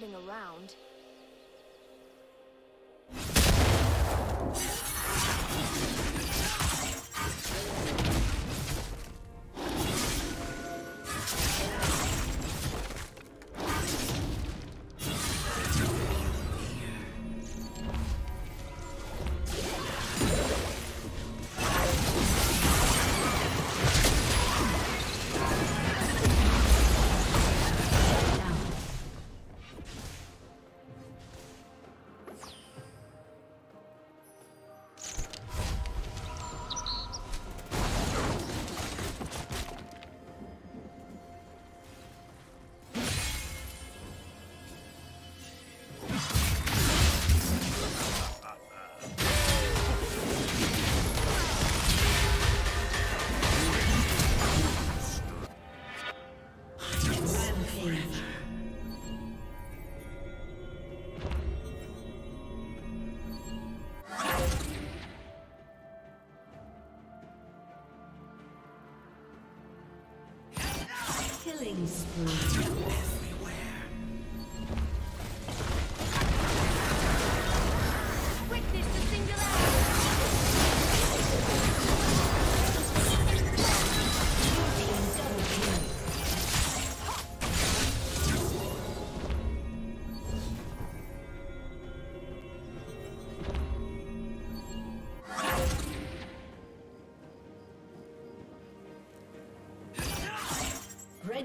Hang around. Killing spree.